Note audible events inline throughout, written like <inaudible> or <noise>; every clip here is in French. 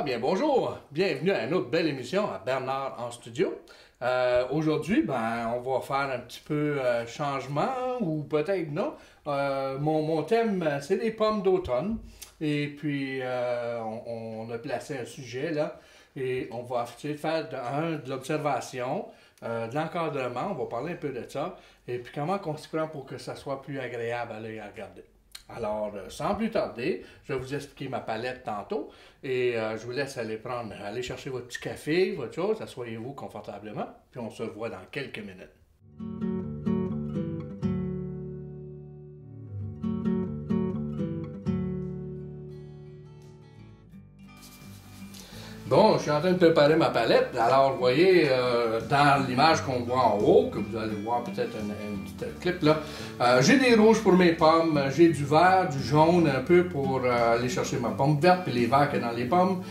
Ah bien bonjour, bienvenue à une autre belle émission à Bernard en studio. Euh, aujourd'hui, ben, on va faire un petit peu euh, changement ou peut-être non. Euh, mon, mon, thème, c'est les pommes d'automne. Et puis, on, on, a placé un sujet là et on va faire de, de l'observation, de l'encadrement, on va parler un peu de ça. Et puis, comment on se prend pour que ça soit plus agréable à regarder. Alors, euh, sans plus tarder, je vais vous expliquer ma palette tantôt et euh, je vous laisse aller prendre, aller chercher votre petit café, votre chose, asseyez-vous confortablement, puis on se voit dans quelques minutes. Bon, je suis en train de préparer ma palette. Alors, vous voyez, euh, dans l'image qu'on voit en haut, que vous allez voir peut-être un, petit clip là, euh, j'ai des rouges pour mes pommes, j'ai du vert, du jaune un peu pour euh, aller chercher ma pomme verte, puis les verts que dans les pommes.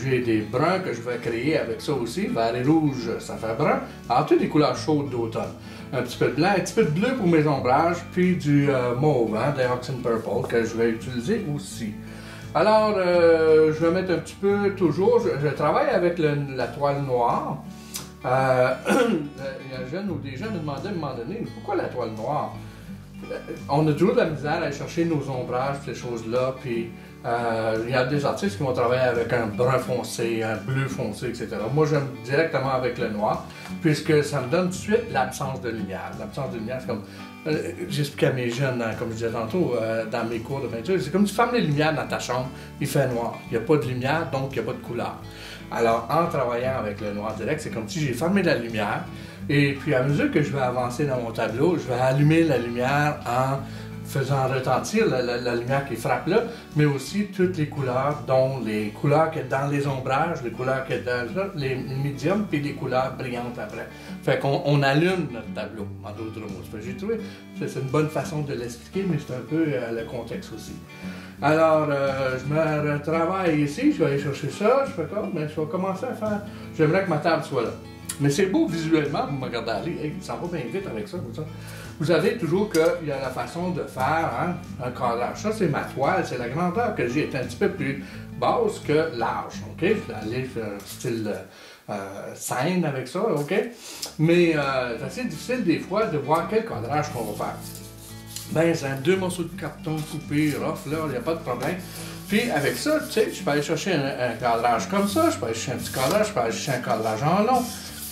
J'ai des bruns que je vais créer avec ça aussi. Vert et rouge, ça fait brun. Alors, toutes des couleurs chaudes d'automne. Un petit peu de blanc, un petit peu de bleu pour mes ombrages, puis du mauve, hein, Dioxin Purple, que je vais utiliser aussi. Alors, euh, je vais mettre un petit peu toujours, je, travaille avec la toile noire. Euh, <clears throat> a un jeune ou des jeunes me demandaient à un moment donné, pourquoi la toile noire? Euh, on a toujours de la misère à aller chercher nos ombrages, ces choses-là, puis il y a des artistes qui vont travailler avec un brun foncé, un bleu foncé, etc. Moi, j'aime directement avec le noir, puisque ça me donne tout de suite l'absence de lumière. L'absence de lumière, c'est comme euh, j'explique à mes jeunes, hein, comme je disais tantôt, euh, dans mes cours de peinture, c'est comme tu fermes les lumières dans ta chambre, il fait noir. Il n'y a pas de lumière, donc il n'y a pas de couleur. Alors, en travaillant avec le noir direct, c'est comme si j'ai fermé la lumière, et puis à mesure que je vais avancer dans mon tableau, je vais allumer la lumière en faisant retentir la, lumière qui frappe là, mais aussi toutes les couleurs, dont les couleurs qui sont dans les ombrages, les couleurs qui sont dans les médiums, puis les couleurs brillantes après. Fait qu'on on allume notre tableau, en d'autres mots. J'ai trouvé, c'est une bonne façon de l'expliquer, mais c'est un peu euh, le contexte aussi. Alors, euh, je me travaille ici, je vais aller chercher ça, je fais comme, mais je vais commencer à faire, j'aimerais que ma table soit là. Mais c'est beau visuellement, vous me regardez aller, ça va bien vite avec ça, ça. Vous savez toujours qu'il y a la façon de faire hein, un cadrage. Ça, c'est ma toile, c'est la grandeur que j'ai. est un petit peu plus basse que large, OK? Je vais aller faire style euh, scène avec ça, OK? Mais euh, c'est assez difficile des fois de voir quel cadrage qu'on va faire. Ben, c'est deux morceaux de carton coupés, rough, là, il n'y a pas de problème. Puis avec ça, tu sais, je peux aller chercher un, un, cadrage comme ça, je peux aller chercher un petit cadrage, je peux aller chercher un cadrage en long.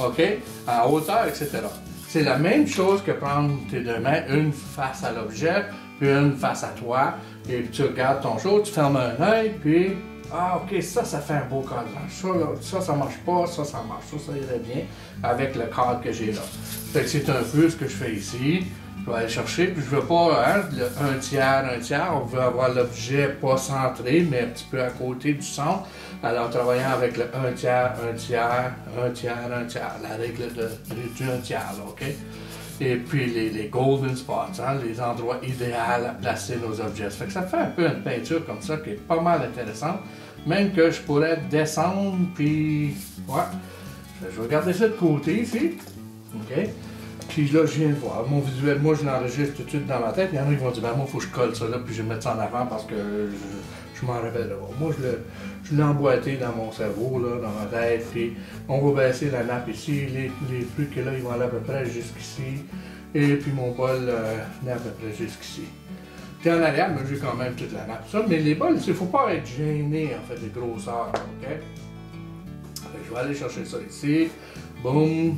OK? En hauteur, etc. C'est la même chose que prendre tes deux mains, une face à l'objet, puis une face à toi, et tu regardes ton show, tu fermes un œil, puis ah, ok, ça, ça fait un beau cadrage. Ça, ça, ça marche pas, ça, ça marche, ça, ça irait bien avec le cadre que j'ai là. Fait que c'est un peu ce que je fais ici. Je vais aller chercher, puis je veux pas hein, un tiers, un tiers. On veut avoir l'objet pas centré, mais un petit peu à côté du centre. Alors, travaillant avec le un tiers, un tiers, un tiers, un tiers, la règle de, du un tiers, OK? Et puis les, les golden spots, hein, les endroits idéaux à placer nos objets. Ça fait que ça fait un peu une peinture comme ça qui est pas mal intéressante. Même que je pourrais descendre, puis. Ouais. Je vais garder ça de côté ici. OK? Puis là, je viens voir. Mon visuel, moi, je l'enregistre tout de suite dans ma tête. Il y en a qui vont dire, ben, moi, il faut que je colle ça là, puis je vais mettre ça en avant parce que je, je m'en rappelle Moi, je l'ai emboîté dans mon cerveau, là, dans ma tête. Puis on va baisser la nappe ici. Les, les trucs là, ils vont aller à peu près jusqu'ici. Et puis mon bol euh, est à peu près jusqu'ici. Puis en arrière, j'ai quand même toute la nappe. Ça, mais les bols, il faut pas être gêné, en fait, des grosseurs, OK? Je vais aller chercher ça ici. Boum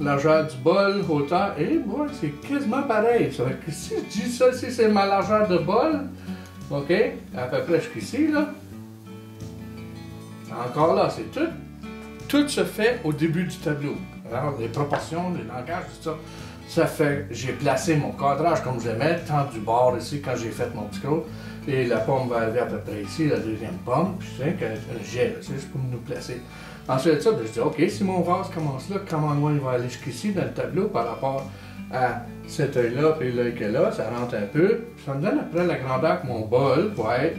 largeur du bol, hauteur, et bon, c'est quasiment pareil. Ça que si je dis ça, si c'est ma largeur de bol, OK, à peu près jusqu'ici, là. Encore là, c'est tout. Tout se fait au début du tableau. Alors, les proportions, les langages, tout ça. Ça fait, j'ai placé mon cadrage comme j'aimais, tant du bord ici quand j'ai fait mon petit croc. Et la pomme va arriver à peu près ici, la deuxième pomme. Puis c'est un jet, c'est juste pour nous placer. Ensuite ça, ben, je dis, OK, si mon vase commence là, comment loin il va aller jusqu'ici dans le tableau par rapport à cet œil-là et l'œil que là, ça rentre un peu. Ça me donne après la grandeur que mon bol va être.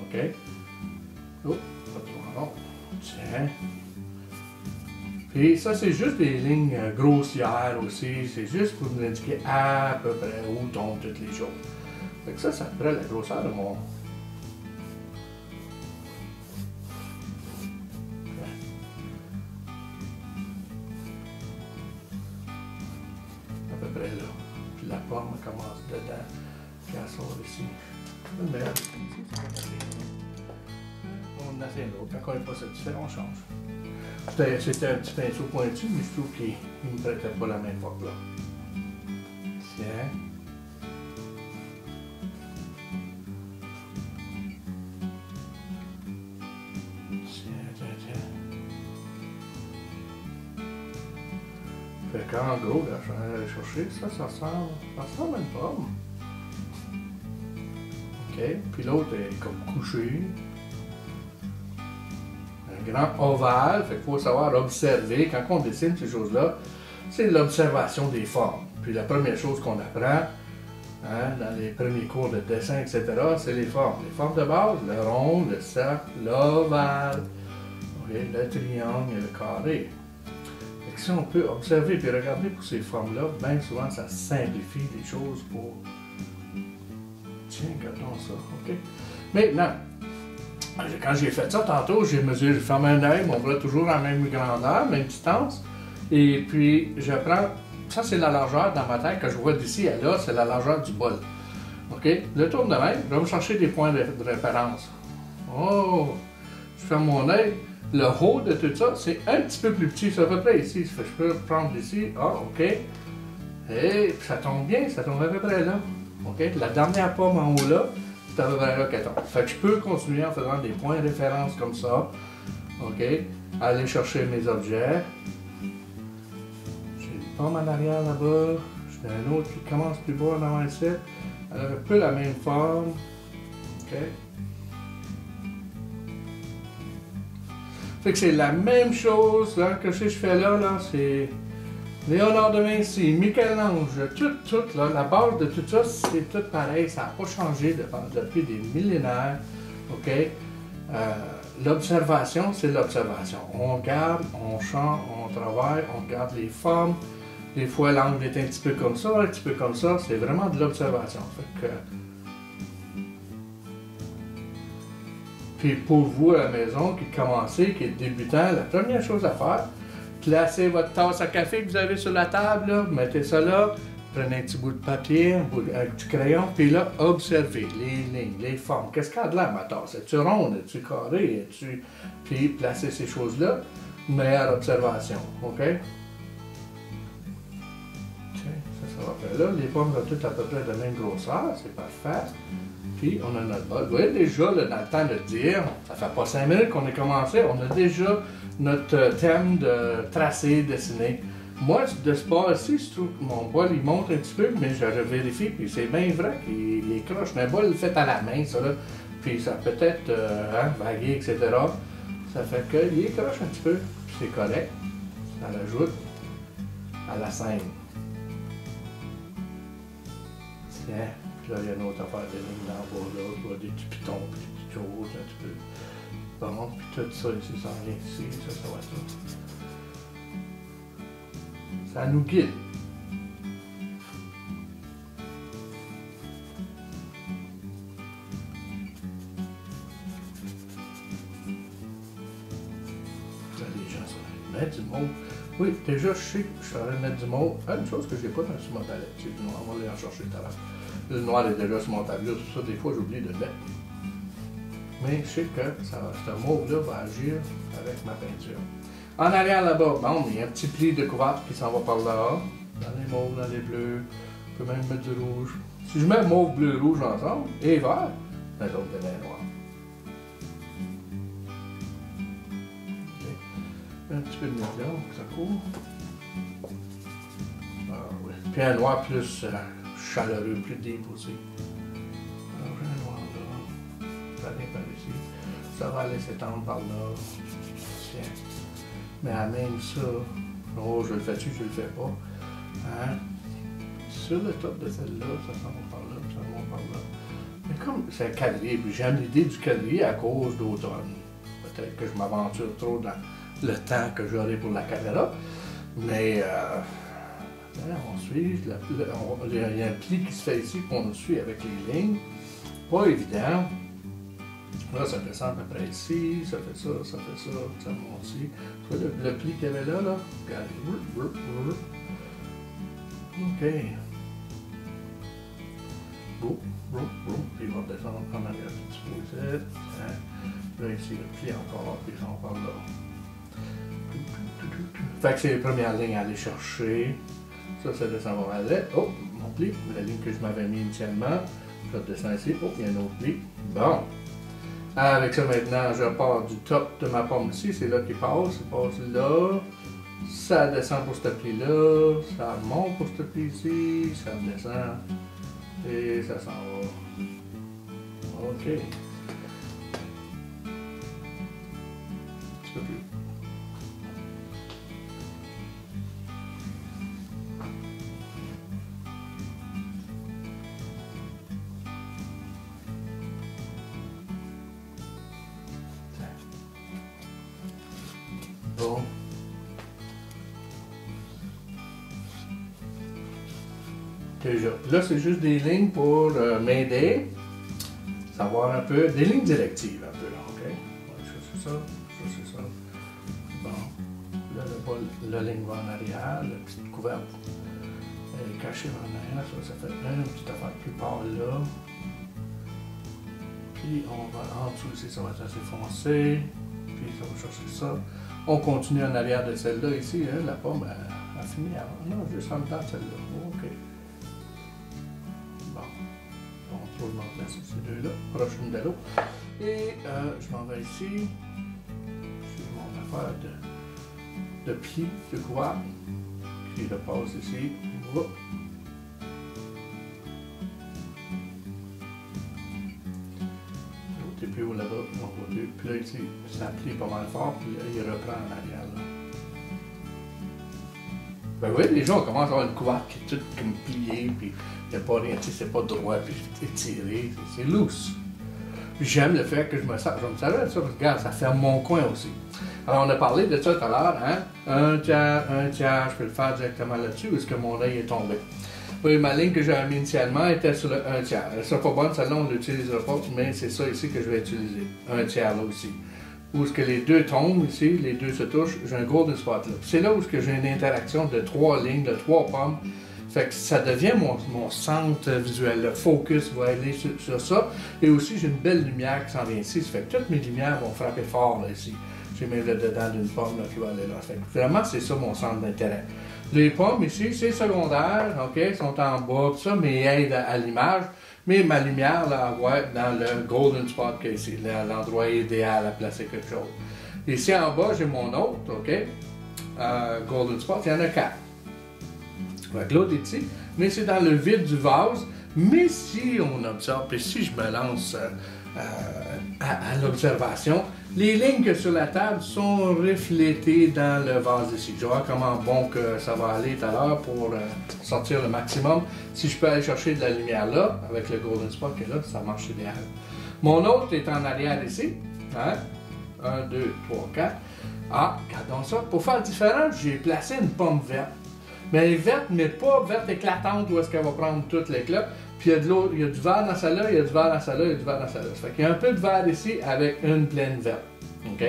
OK. Oh, pas Tiens. Et ça, c'est juste des lignes euh, grossières aussi. C'est juste pour nous indiquer à peu près où tombent toutes les choses. Fait que ça, ça prend la grosseur de mon, C'était un petit pinceau pointu, mais je trouve qu'il ne me prêtait pas la même force là. Tiens. Tiens, tiens, tiens. Fait qu'en gros, là, je vais aller chercher, ça, ça ressemble, ça ressemble à une pomme. OK. Puis l'autre est comme couché. Grand ovale. Fait faut savoir observer. Quand on dessine ces choses-là, c'est l'observation des formes. Puis la première chose qu'on apprend hein, dans les premiers cours de dessin, etc., c'est les formes. Les formes de base, le rond, le cercle, l'ovale, le triangle et le carré. Que si on peut observer et regarder pour ces formes-là, bien souvent ça simplifie les choses pour. Tiens, regardons ça, ok? Maintenant, quand j'ai fait ça tantôt, j'ai mesuré, j'ai fermé un œil, on voit toujours la même grandeur, même distance. Et puis, je prends, ça c'est la largeur dans ma tête que je vois d'ici à là, c'est la largeur du bol. OK? Le tour de même, je vais me chercher des points de, référence. Oh! Je ferme mon œil. Le haut de tout ça, c'est un petit peu plus petit, c'est à peu près ici. Je peux prendre d'ici. Ah, OK. Et puis ça tombe bien, ça tombe à peu près là. OK? La dernière pomme en haut là, à peu près là qu'elle tombe. Fait que je peux continuer en faisant des points de référence comme ça. OK? Aller chercher mes objets. J'ai une pomme en arrière là-bas. J'ai un autre qui commence plus bas dans un set. Elle a un peu la même forme. OK? Fait que c'est la même chose là, que si je fais là, là, c'est Léonard de Vinci, Michel-Ange, tout, tout, la base de tout ça, c'est tout pareil, ça n'a pas changé de- depuis des millénaires, OK? Euh, l'observation, c'est l'observation. On regarde, on chante, on travaille, on regarde les formes. Des fois, l'angle est un petit peu comme ça, un petit peu comme ça, c'est vraiment de l'observation. Que, Puis pour vous à la maison qui commencez, qui êtes débutant, la première chose à faire, placez votre tasse à café que vous avez sur la table, mettez ça là, prenez un petit bout de papier, un bout de- crayon, puis là, observez les lignes, les formes. Qu'est-ce qu'il y a de là, ma tasse? Es-tu ronde? Es-tu carrée? Es-tu... Puis placez ces choses-là, meilleure observation, OK? Tiens, ça, ça va faire là. Les pommes sont toutes à peu près de même grosseur, c'est parfait. On a notre bol. Vous voyez déjà, dans le temps de dire, ça fait pas cinq minutes qu'on a commencé, on a déjà notre euh, thème de tracé, dessiné. Moi, de ce bol-ci, je trouve que mon bol, il monte un petit peu, mais je le vérifie, puis c'est bien vrai qu'il est. Mais un bol fait à la main, ça, là. Puis ça peut être euh, hein, etc. Ça fait qu'il est croche un petit peu, puis c'est correct. Ça l'ajoute à la scène. Tiens, puis là, il y a une autre affaire de ligne dans le vois des petits pitons, puis des petites choses, un petit peu. Bon, puis tout ça ici, ça vient ici, ça, ça va tout. Ça nous guide. Mettre du mot. Oui, déjà, je sais que je de mettre du mot. Ah, une chose que je n'ai pas dans sur mon palette, c'est du noir. On va aller en chercher tout à l'heure. Le noir est déjà sur mon tableau, tout ça, des fois, j'oublie de le mettre. Mais je sais que ça, ce mauve-là va agir avec ma peinture. En arrière là-bas, bon, il y a un petit pli de couvercle qui s'en va par là. Dans les mauves, dans les bleus. Je peux même mettre du rouge. Si je mets mauve, bleu, rouge ensemble, et vert, ben devient noir. Ok. Un petit peu de médium, ça court. Ah oui. Puis un noir plus euh, chaleureux, plus aussi. Alors j'ai noir là. Ça vient par ici. Ça va aller s'étendre par là. Tiens. Mais à même ça, oh, je le fais-tu, je le fais pas. Hein? Sur le top de celle-là, ça s'en va par là, ça va par là. Mais comme c'est un quadrille, puis j'aime l'idée du quadrille à cause d'automne. Peut-être que je m'aventure trop dans le temps que j'aurai pour la caméra. Mais euh, on suit. Il y a un pli qui se fait ici qu'on suit avec les lignes. Pas évident. Là, ça descend à peu près ici, ça fait ça, ça fait ça, ça monte ici. Le, le pli qu'il y avait là, là? Regardez. OK. Boum, boum, boum. Puis il va descendre en arrière ici. Hein. Là, ici, le pli encore, puis parle là. Fait que c'est les premières lignes à aller chercher. Ça, ça descend pas mal. Oh, mon pli, la ligne que je m'avais mis initialement. Je descends ici. Oh, il y a un autre pli. Bon. Avec ça, maintenant, je pars du top de ma pomme ici. C'est là qu'il passe. Il passe là. Ça descend pour ce pli-là. Ça monte pour ce pli ici. Ça descend. Et ça s'en va. OK. Là, c'est juste des lignes pour euh, m'aider, savoir un peu, des lignes directives un peu, OK? Ouais, ça, c'est ça, c'est ça. Bon. Là, le bol, la ligne va en arrière, la petite couverte elle est cachée en arrière, ça, ça fait une petite affaire plus pâle là. Puis on va en dessous ici, ça va être assez foncé. Puis ça va chercher ça. On continue en arrière de celle-là ici, hein, la pomme a fini avant. Non, juste en temps celle-là. Ces deux-là, proche l'une de l'autre. Et euh, je m'en vais ici. Sur mon affaire de, de pied, de quoi. Puis je passe ici. Oups. L'autre est plus haut là-bas, on voit plus. Puis là, ici, ça plie pas mal fort, puis là, il reprend en arrière. Ben oui, les gens commencent à avoir une couvercle qui est toute comme pliée, puis a pas rien, c'est pas droit, puis étiré, c'est loose. J'aime le fait que je me sers, je me de ça, regarde, ça ferme mon coin aussi. Alors, on a parlé de ça tout à l'heure, hein? Un tiers, un tiers, je peux le faire directement là-dessus, est-ce que mon œil est tombé? Oui, ma ligne que j'avais mis initialement était sur le 1 tiers. Elle sera pas bonne, celle-là, on ne l'utilisera pas, mais c'est ça ici que je vais utiliser. Un tiers là aussi. Où est-ce que les deux tombent ici, les deux se touchent, j'ai un golden spot là. C'est là où est-ce que j'ai une interaction de trois lignes, de trois pommes. Fait que ça devient mon, centre visuel. Le focus va aller sur, ça. Et aussi, j'ai une belle lumière qui s'en vient ici. Ça fait que toutes mes lumières vont frapper fort là, ici. J'ai mis le dedans d'une pomme qui va aller là. Fait que vraiment, c'est ça mon centre d'intérêt. Les pommes ici, c'est secondaire, OK, sont en bas, tout ça, mais aident à l'image. Mais ma lumière, là, être dans le golden spot qui est ici, là, l'endroit idéal à placer quelque chose. Ici en bas, j'ai mon autre, OK? Euh, golden spot, il y en a quatre. Que l'autre est ici, mais c'est dans le vide du vase. Mais si on observe, et si je me lance euh, à, l'observation, les lignes que sur la table sont reflétées dans le vase ici. Je vais voir comment bon que ça va aller tout à l'heure pour euh, sortir le maximum. Si je peux aller chercher de la lumière là, avec le golden spot qui est là, ça marche idéal. Mon autre est en arrière ici. Hein? 1, 2, 3, 4. Ah, regardons ça. Pour faire différent, j'ai placé une pomme verte. Mais verte, mais pas verte éclatante où est-ce qu'elle va prendre tout l'éclat. Puis il y a de il y a du vert dans celle-là, il y a du vert dans celle-là, il y a du vert dans celle-là. Ça fait qu'il y a un peu de vert ici avec une pleine verte. OK?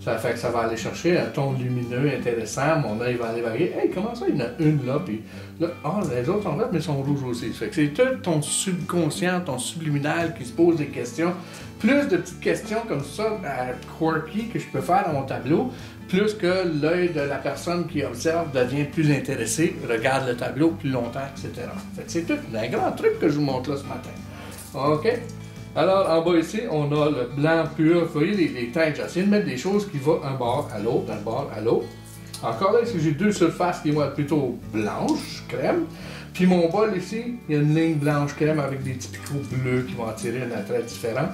Ça fait que ça va aller chercher un ton lumineux intéressant. Mon œil va aller varier. Hey, comment ça, il y en a une là, puis là, ah, les autres sont vertes, mais sont rouges aussi. Ça fait que c'est tout ton subconscient, ton subliminal qui se pose des questions. Plus de petites questions comme ça, euh, quirky, que je peux faire dans mon tableau, plus que l'œil de la personne qui observe devient plus intéressé, regarde le tableau plus longtemps, etc. Fait que c'est tout un grand truc que je vous montre là ce matin. OK? Alors, en bas ici, on a le blanc pur. Vous voyez les, teintes. J'ai essayé de mettre des choses qui vont d'un bord à l'autre, d'un bord à l'autre. Encore là, ici, j'ai deux surfaces qui vont être plutôt blanches, crème. Puis mon bol ici, il y a une ligne blanche crème avec des petits picots bleus qui vont attirer un attrait différent.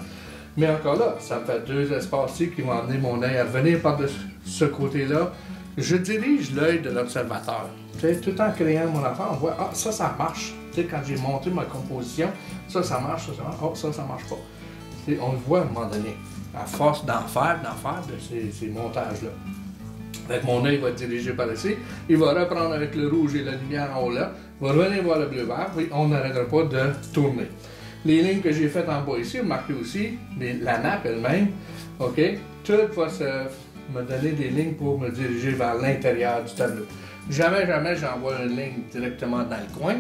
Mais encore là, ça me fait deux espaces ici qui vont amener mon œil à venir par de ce côté-là. Je dirige l'œil de l'observateur. Tout en créant mon affaire, on voit, ah, ça, ça marche. Sais, quand j'ai monté ma composition, ça, ça marche, ça, ça marche. Oh, ça, ça marche pas. On le voit à un moment donné. À force d'en faire, d'en faire de ces, montages-là. Fait mon œil va être dirigé par ici. Il va reprendre avec le rouge et la lumière en haut là. Il va revenir voir le bleu vert. Puis on n'arrêtera pas de tourner. Les lignes que j'ai faites en bas ici, remarquez aussi, les- la nappe elle-même, OK? Tout va me donner des lignes pour me diriger vers l'intérieur du tableau. Jamais, jamais j'envoie une ligne directement dans le coin.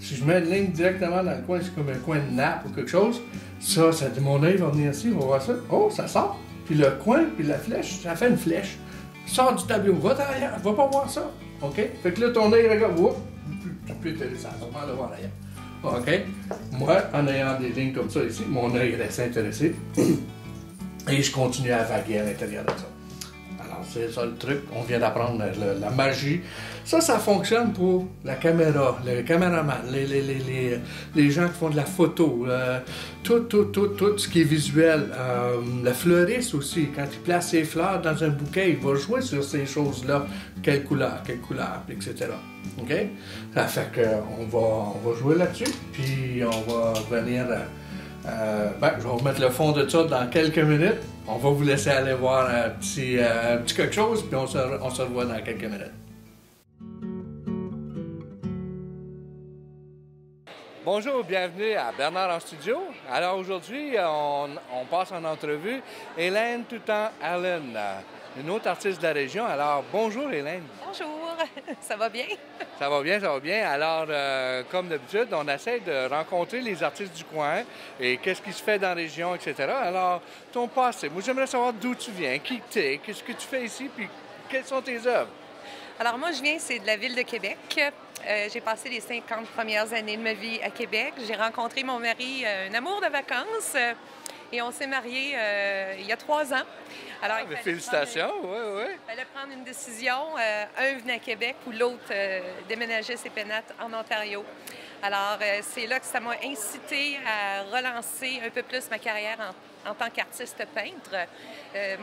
Si je mets une ligne directement dans le coin, c'est comme un coin de nappe ou quelque chose, ça, ça dit mon œil va venir ici, on va voir ça. Oh, ça sort. Puis le coin, puis la flèche, ça fait une flèche. Sors du tableau, va derrière, va pas voir ça. OK? Fait que là, ton œil regarde, oups, tu peux laisser va le voir derrière. OK? Moi, en ayant des lignes comme ça ici, mon œil reste intéressé. Et je continue à vaguer à l'intérieur de ça. C'est ça le truc. On vient d'apprendre la, magie. Ça, ça fonctionne pour la caméra, le caméraman, les, les, les, les gens qui font de la photo, euh, tout, tout, tout, tout ce qui est visuel. Euh, le fleuriste aussi, quand il place ses fleurs dans un bouquet, il va jouer sur ces choses-là. Quelle couleur, quelle couleur, etc. OK? Ça fait qu'on va, on va jouer là-dessus, puis on va venir. Euh, ben, je vais vous mettre le fond de ça dans quelques minutes. On va vous laisser aller voir un petit, euh, petit quelque chose, puis on se, on se revoit dans quelques minutes. Bonjour, bienvenue à Bernard en studio. Alors aujourd'hui, on, on, passe en entrevue Hélène Toutan Allen une autre artiste de la région. Alors, bonjour Hélène. Bonjour, <laughs> ça va bien? Ça va bien, ça va bien. Alors, euh, comme d'habitude, on essaie de rencontrer les artistes du coin et qu'est-ce qui se fait dans la région, etc. Alors, ton passé, moi j'aimerais savoir d'où tu viens, qui tu es, qu'est-ce que tu fais ici, puis quelles sont tes œuvres? Alors, moi, je viens, c'est de la ville de Québec. Euh, j'ai passé les 50 premières années de ma vie à Québec. J'ai rencontré mon mari, euh, un amour de vacances. Et on s'est mariés euh, il y a trois ans. Alors, ah, félicitations, oui, oui. Il fallait prendre une décision. Euh, un venait à Québec ou l'autre euh, déménageait ses pénates en Ontario. Alors, c'est là que ça m'a incité à relancer un peu plus ma carrière en, tant qu'artiste peintre.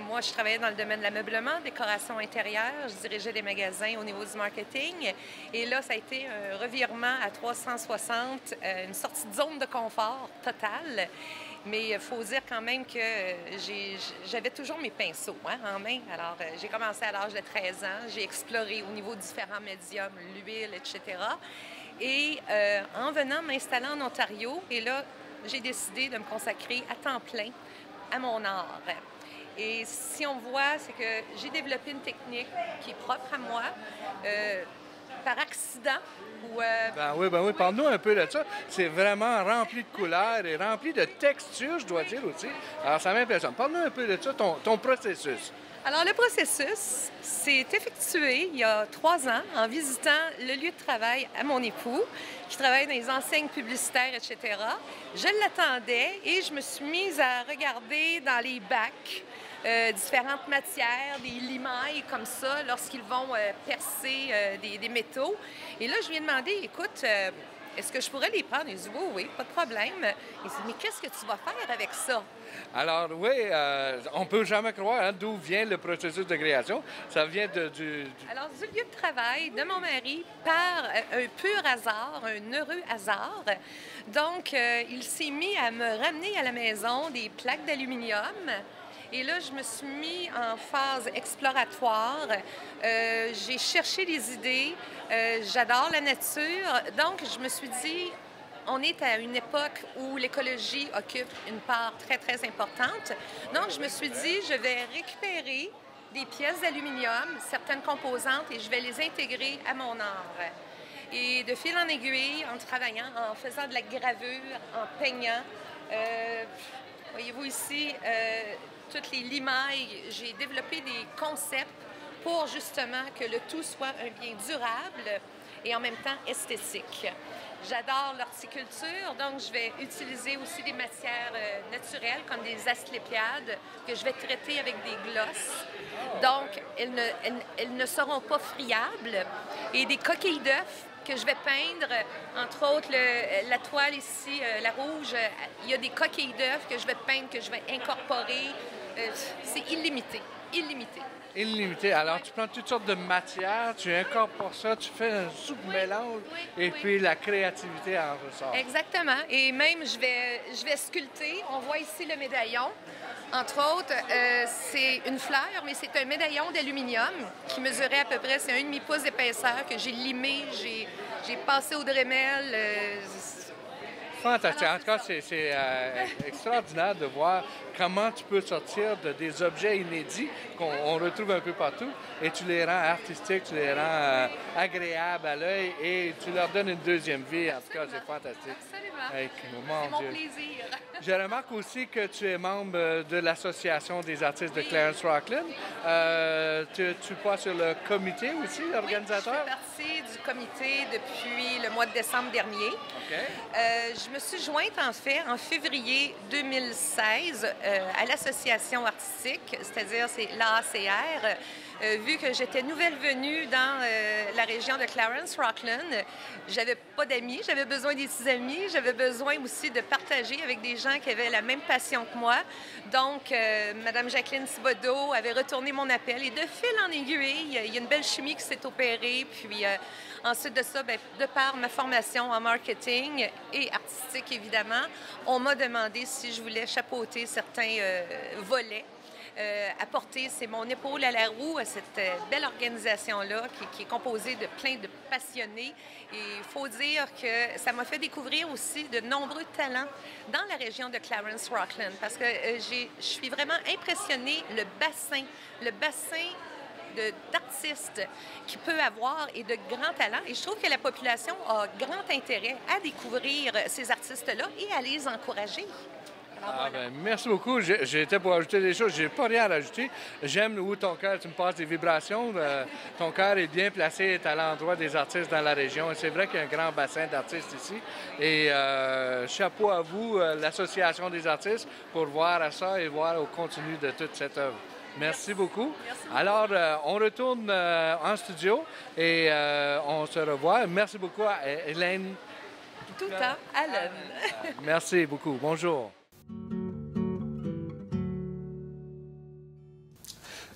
moi, je travaillais dans le domaine de l'ameublement, décoration intérieure. Je dirigeais des magasins au niveau du marketing. Et là, ça a été un revirement à 360, une sortie de zone de confort totale. Mais il faut dire quand même que j'avais toujours mes pinceaux hein, en main. Alors, euh, j'ai commencé à l'âge de 13 ans. J'ai exploré au niveau de différents médiums, l'huile, etc. Et euh, en venant m'installer en Ontario, et là, j'ai décidé de me consacrer à temps plein à mon art. Et si on voit, c'est que j'ai développé une technique qui est propre à moi. Euh, par accident? Ou, euh, Ben oui, ben oui. Parle-nous un peu de ça. C'est vraiment rempli de couleurs et rempli de textures, je dois dire aussi. Alors, ça m'impressionne. Parle-nous un peu de ça, ton, ton processus. Alors, le processus s'est effectué il y a trois ans en visitant le lieu de travail à mon époux, qui travaille dans les enseignes publicitaires, etc. Je l'attendais et je me suis mise à regarder dans les bacs euh, différentes matières, des limailles comme ça, lorsqu'ils vont euh, percer euh, des, métaux. Et là, je lui ai demandé, écoute, est-ce que je pourrais les prendre? Il dit, oui, oui, pas de problème. Il dit, mais qu'est-ce que tu vas faire avec ça? Alors, oui, on ne peut jamais croire hein, d'où vient le processus de création. Ça vient de, du, Alors, du lieu de travail de mon mari, par un pur hasard, un heureux hasard. Donc, il s'est mis à me ramener à la maison des plaques d'aluminium et là, je me suis mis en phase exploratoire. Euh, j'ai cherché des idées. Euh, j'adore la nature. Donc, je me suis dit, on est à une époque où l'écologie occupe une part très, très importante. Donc, je me suis dit, je vais récupérer des pièces d'aluminium, certaines composantes, et je vais les intégrer à mon art. Et de fil en aiguille, en travaillant, en faisant de la gravure, en peignant, euh, voyez-vous ici, toutes les limailles, j'ai développé des concepts pour justement que le tout soit un bien durable et en même temps esthétique. J'adore l'horticulture, donc je vais utiliser aussi des matières euh, naturelles comme des asclépiades que je vais traiter avec des glosses. Donc, elles ne, elles ne seront pas friables. Et des coquilles d'œufs que je vais peindre, entre autres la toile ici, euh, la rouge, il y a des coquilles d'œufs que je vais peindre, que je vais incorporer euh, c'est illimité. Illimité. Illimité. Alors, tu prends toutes sortes de matières, tu incorpores ça, tu fais un soupe mélange et puis la créativité en ressort. Exactement. Et même, je vais, je vais sculpter. On voit ici le médaillon. Entre autres, euh, c'est une fleur, mais c'est un médaillon d'aluminium qui mesurait à peu près, c'est un demi-pouce d'épaisseur que j'ai limé, j'ai passé au Dremel. Euh, fantastique. En tout cas, c'est euh, extraordinaire de voir comment tu peux sortir de des objets inédits qu'on retrouve un peu partout et tu les rends artistiques, tu les rends euh, agréables à l'œil et tu leur donnes une deuxième vie. En tout cas, c'est fantastique. Absolument. c'est mon plaisir. <laughs> Je remarque aussi que tu es membre de l'Association des artistes de Clarence Rockland. Euh, tu, tu passes sur le comité aussi, l'organisateur? Oui, je fais partie du comité depuis le mois de décembre dernier. Euh, je me suis jointe en fait en février 2016 euh, à l'association artistique, c'est-à-dire c'est l'ACR. Euh, vu que j'étais nouvelle venue dans la région de Clarence, Rockland, j'avais pas d'amis, j'avais besoin des six amis, j'avais besoin aussi de partager avec des gens qui avaient la même passion que moi. Donc, Madame Jacqueline Thibodeau avait retourné mon appel et de fil en aiguille, il y a une belle chimie qui s'est opérée. Puis Ensuite de ça, bien, de par ma formation en marketing et artistique, évidemment, on m'a demandé si je voulais chapeauter certains euh, volets. Euh, apporter, c'est mon épaule à la roue à cette euh, belle organisation-là qui, est composée de plein de passionnés. Et il faut dire que ça m'a fait découvrir aussi de nombreux talents dans la région de Clarence Rockland parce que je suis vraiment impressionnée le bassin, le bassin d'artistes qui peut avoir et de grands talents. Et je trouve que la population a grand intérêt à découvrir ces artistes-là et à les encourager. Ah, ben, merci beaucoup. J'étais pour ajouter des choses. J'ai pas rien à rajouter. J'aime où ton cœur, tu me passes des vibrations. Euh, ton cœur est bien placé, est à l'endroit des artistes dans la région. c'est vrai qu'il y a un grand bassin d'artistes ici. Et euh, chapeau à vous, euh, l'Association des artistes, pour voir à ça et voir au contenu de toute cette œuvre. Merci beaucoup. Alors, euh, on retourne euh, en studio et euh, on se revoit. Merci beaucoup à Hélène. Tout à Alain. Merci beaucoup. Bonjour.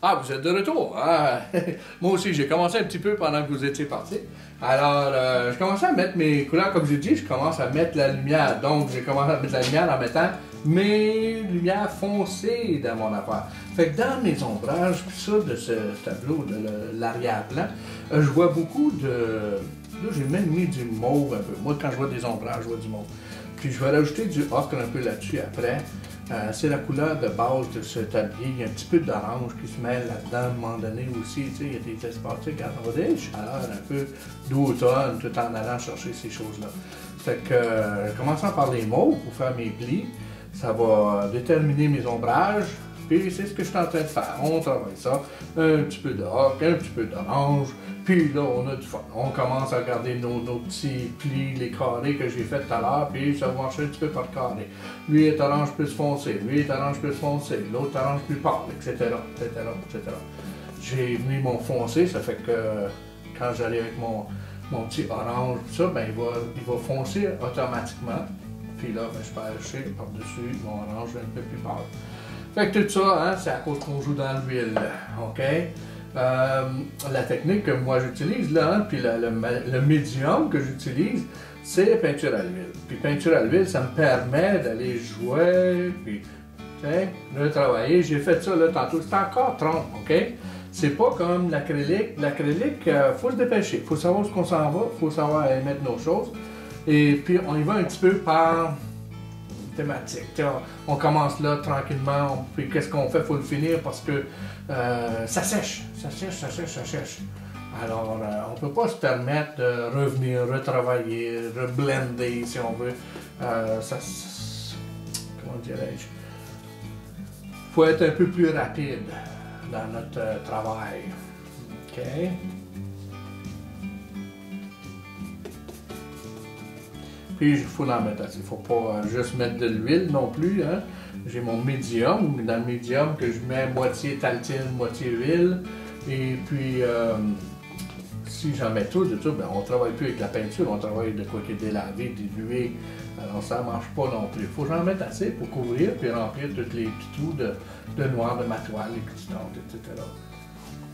Ah, vous êtes de retour. Ah, <laughs> moi aussi, j'ai commencé un petit peu pendant que vous étiez parti. Alors, je commençais à mettre mes couleurs, comme j'ai dit, je commence à mettre la lumière. Donc, j'ai commencé à mettre la lumière en mettant mes lumières foncées dans mon affaire. Fait que dans mes ombrages, puis ça, de ce tableau, de l'arrière-plan, euh, je vois beaucoup de. Là, j'ai même mis du mauve un peu. Moi, quand je vois des ombrages, je vois du mauve. Puis je vais rajouter du ocre un peu là-dessus après. Euh, c'est la couleur de base de ce tablier. Il y a un petit peu d'orange qui se mêle là-dedans à un moment donné aussi. Tu sais, il y a des espaces, sais, des chaleur un peu d'automne tout en allant chercher ces choses-là. Fait que, euh, commençant par les mauves pour faire mes plis, ça va déterminer mes ombrages, puis c'est ce que je suis en train de faire. On travaille ça. Un petit peu d'ocre, un petit peu d'orange. Puis là, on a du. On commence à regarder nos, petits plis, les carrés que j'ai fait tout à l'heure, puis ça va marcher un petit peu par carré. Lui est orange plus foncé, lui est orange plus foncé, l'autre orange plus pâle, etc., etc., etc. J'ai mis mon foncé, ça fait que quand j'allais avec mon, mon petit orange, ça, ben il va, il va foncer automatiquement. Puis là, ben, je peux acheter par-dessus mon orange un peu plus pâle. Fait que tout ça, hein, c'est à cause qu'on joue dans l'huile. OK? Euh, la technique que moi j'utilise là, puis le, médium que j'utilise, c'est peinture à l'huile. Puis peinture à l'huile, ça me permet d'aller jouer, puis de travailler. J'ai fait ça là tantôt. C'est encore trompe, OK? C'est pas comme l'acrylique. L'acrylique, euh, faut se dépêcher. Faut savoir ce qu'on s'en va. Faut savoir mettre nos choses. Et puis, on y va un petit peu par thématique. On, commence là tranquillement, puis qu'est-ce qu'on fait? Faut le finir parce que euh, ça sèche, ça sèche, ça sèche, ça sèche. Alors, euh, on ne peut pas se permettre de revenir, retravailler, reblender, si on veut. Euh, ça, comment dirais-je? Il faut être un peu plus rapide dans notre travail. OK? Puis il faut en mettre assez. Il ne faut pas juste mettre de l'huile non plus. Hein. J'ai mon médium. Dans le médium que je mets moitié taltine, moitié huile. Et puis euh, si j'en mets tout, de tout, ben, on ne travaille plus avec la peinture, on travaille de quoi qui est délavé, dilué. Alors ça ne marche pas non plus. Il faut que j'en mette assez pour couvrir puis remplir tous les petits trous de, noir de ma toile, les petites etc.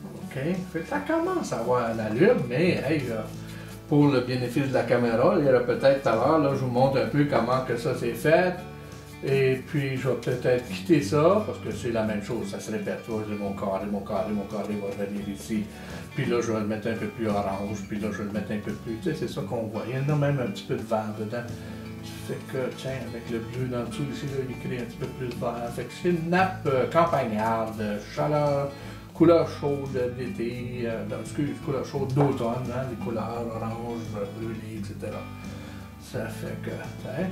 OK? Fait que ça commence à avoir un allure, mais hey, pour le bénéfice de la caméra. Il y aura peut-être tout à l'heure, je vous montre un peu comment que ça s'est fait. Et puis, je vais peut-être quitter ça, parce que c'est la même chose, ça se répète. Mon carré, mon carré, mon carré va revenir ici. Puis là, je vais le mettre un peu plus orange, puis là, je vais le mettre un peu plus... Tu sais, c'est ça qu'on voit. Il y en a même un petit peu de vert dedans. Fait que, tiens, avec le bleu dans le dessous ici, là, il crée un petit peu plus vert. Fait que c'est une nappe euh, campagnarde, chaleur, couleur chaude d'été, euh, excuse, couleur chaude d'automne, hein, les couleurs orange, brûlées, etc. Ça fait que, hein,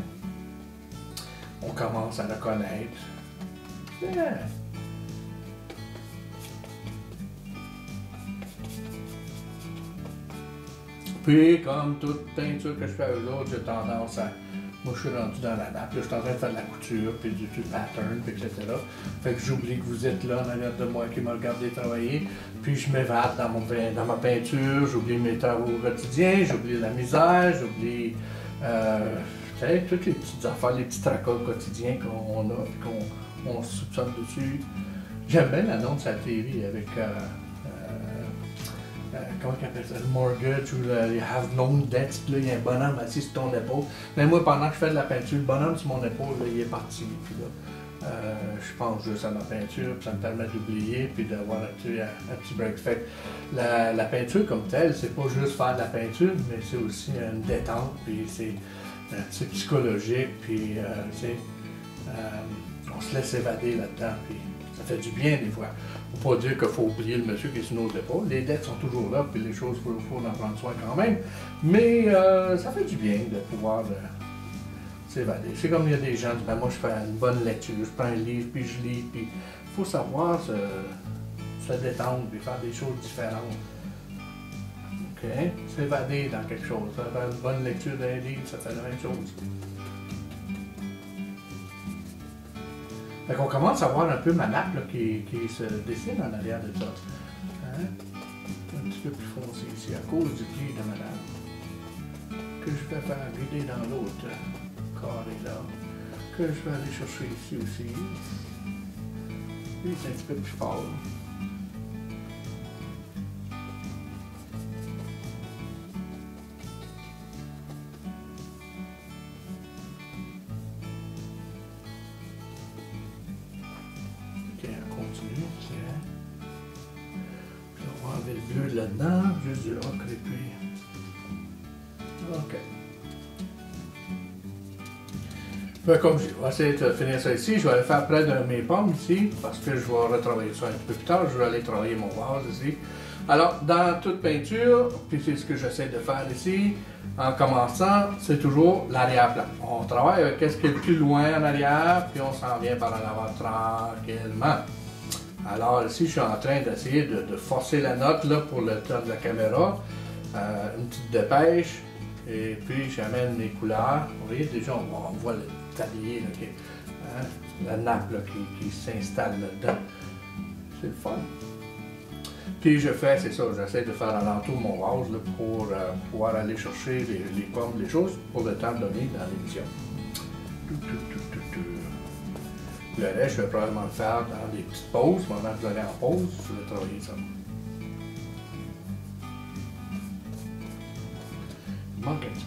on commence à la connaître. Puis, comme toute peinture que je fais avec l'autre, j'ai tendance à. Moi, je suis rendu dans la nappe, là, je suis en train de faire de la couture, puis du, pattern, puis etc. Fait que j'oublie que vous êtes là en arrière de moi qui me regardez travailler. Puis je m'évade dans, mon, dans ma peinture, j'oublie mes travaux quotidiens, j'oublie la misère, j'oublie. Euh, toutes les petites affaires, les petits tracas quotidiens qu'on a, puis qu'on on se soupçonne dessus. J'aime bien l'annonce à la TV avec. euh, euh, comment on appelle ça, le mortgage ou le have no debts, puis là, il y a un bonhomme assis sur ton épaule. Mais moi, pendant que je fais de la peinture, le bonhomme sur mon épaule, il est parti. Puis là, euh, je pense juste à ma peinture, puis ça me permet d'oublier, puis d'avoir un petit, un, petit break. Fait la, la peinture comme telle, c'est pas juste faire de la peinture, mais c'est aussi une détente, puis c'est euh, c'est psychologique, puis euh, euh, on se laisse évader là-dedans, puis ça fait du bien des fois. Faut pas dire qu'il faut oublier le monsieur qui est sur nos épaules. Les dettes sont toujours là, puis les choses, il faut, en prendre soin quand même. Mais euh, ça fait du bien de pouvoir s'évader. C'est comme il y a des gens qui disent, ben, moi je fais une bonne lecture, je prends un livre, puis je lis, puis il faut savoir se, se détendre, puis faire des choses différentes. OK? S'évader dans quelque chose. Faire une bonne lecture d'un livre, ça fait la même chose. Fait qu'on commence à voir un peu ma nappe là, qui, qui se dessine en arrière de ça. Hein? Un petit peu plus foncé ici, à cause du pied de ma nappe. Que je vais faire vider dans l'autre carré là. Que je vais aller chercher ici aussi. Lui, c'est un petit peu plus fort. Fait comme je vais essayer de finir ça ici, je vais aller faire près de mes pommes ici, parce que je vais retravailler ça un peu plus tard, je vais aller travailler mon vase ici. Alors, dans toute peinture, puis c'est ce que j'essaie de faire ici, en commençant, c'est toujours l'arrière-plan. On travaille avec ce qui est plus loin en arrière, puis on s'en vient par en avant tranquillement. Alors ici, je suis en train d'essayer de, de forcer la note là, pour le temps de la caméra. Euh, une petite dépêche. Et puis j'amène mes couleurs. Vous voyez déjà, on, voit- le tablier, hein, la nappe qui, s'installe là-dedans. C'est le fun. Puis je fais, c'est ça, j'essaie de faire alentour mon vase pour euh, pouvoir aller chercher les, pommes, les choses pour le temps donné dans l'émission. Le reste, je vais probablement le faire dans des petites pauses. Pendant que vous allez en pause, je vais travailler ça.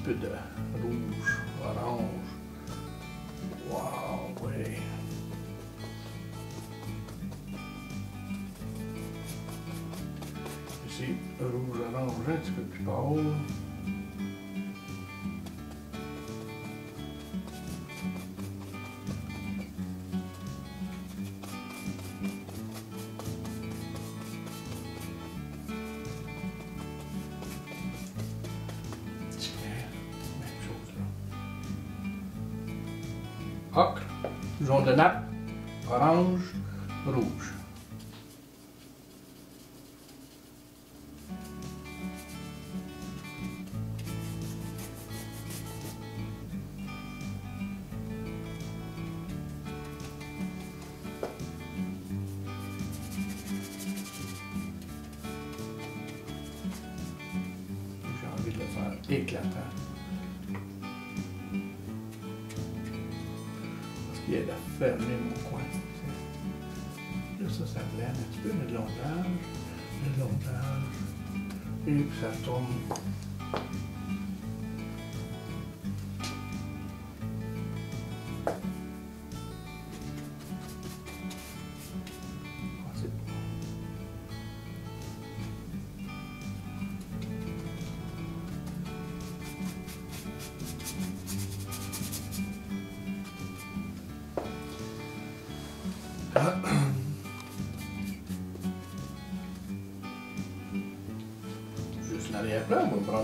Peu de rouge, orange. Wow, oui. Ici, rouge, orange, un petit peu plus pâle. Jaune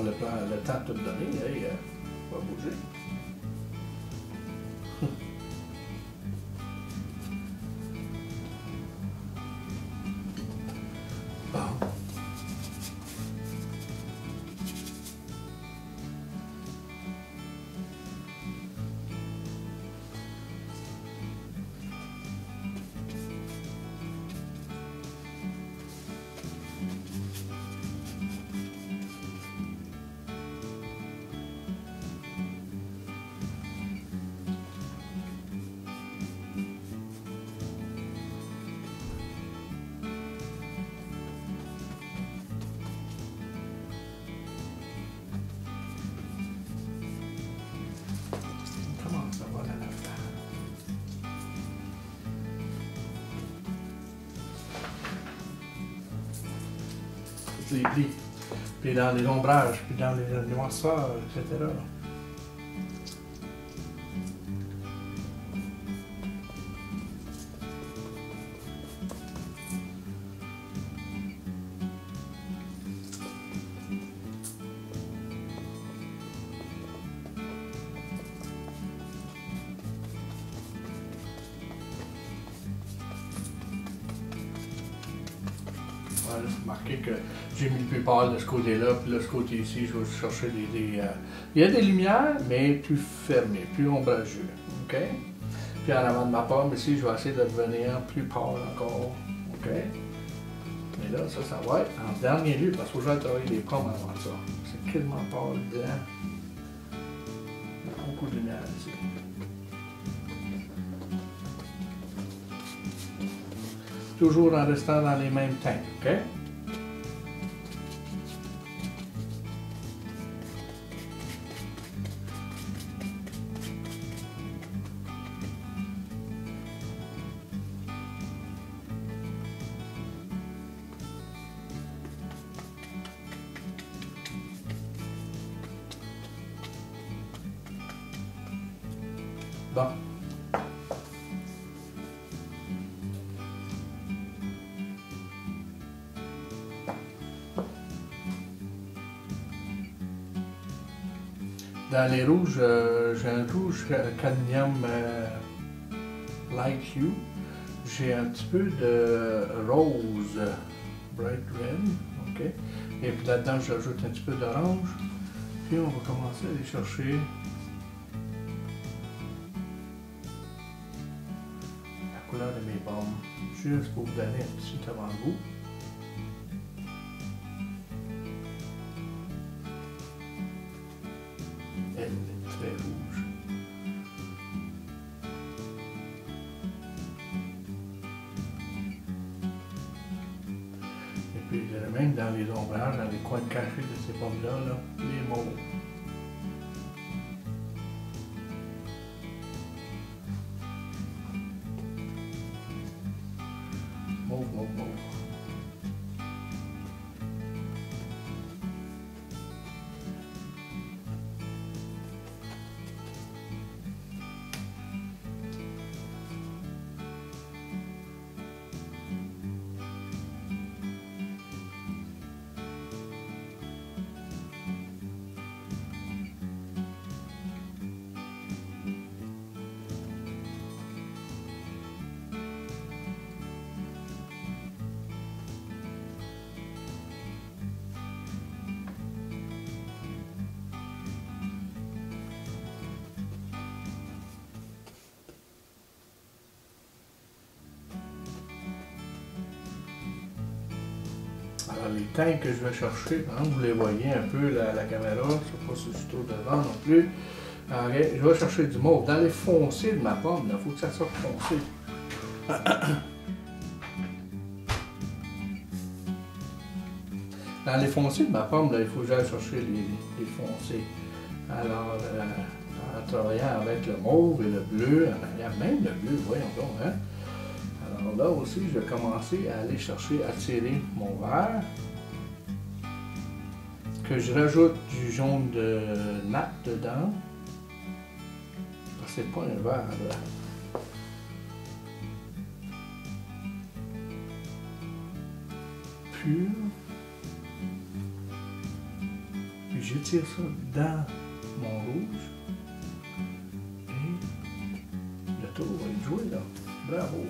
on le temps de tout donner. Les. Puis dans les ombrages, puis dans les noirceurs, etc. Ouais, j'ai que j'ai mis plus pâle de ce côté-là, puis de ce côté ici, je vais chercher des. euh, Il y a des lumières, mais plus fermées, plus ombrageux. OK? Puis en avant de ma pomme ici, je vais essayer de devenir plus pâle encore. OK? Mais là, ça, ça va être en dernier lieu, parce que j'aille travailler des pommes avant ça. C'est quasiment pâle a beaucoup de lumière ici. Toujours en restant dans les mêmes teintes, OK? Euh, j'ai un rouge euh, cadmium euh, light hue. J'ai un petit peu de rose bright red. OK? Et puis là-dedans, j'ajoute un petit peu d'orange. Puis on va commencer à aller chercher la couleur de mes pommes. Juste pour vous donner un petit avant-goût. Puis, je dirais même dans les ombrages, dans les coins cachés de ces pommes-là, là, les mauves. Que je vais chercher, vous les voyez un peu la, caméra, je ne sais pas si suis trop devant non plus. Je vais chercher du mauve. Dans les foncés de ma pomme, il faut que ça soit foncé. Dans les foncés de ma pomme, il faut que j'aille chercher les, foncés. Alors, euh, en travaillant avec le mauve et le bleu, même le bleu, voyons donc, hein. Alors là aussi, je vais commencer à aller chercher, à tirer mon verre. Je rajoute du jaune de nappe dedans. C'est pas un verre là. Pur. Puis j'étire ça dans mon rouge. Et le tour être joué là. Bravo.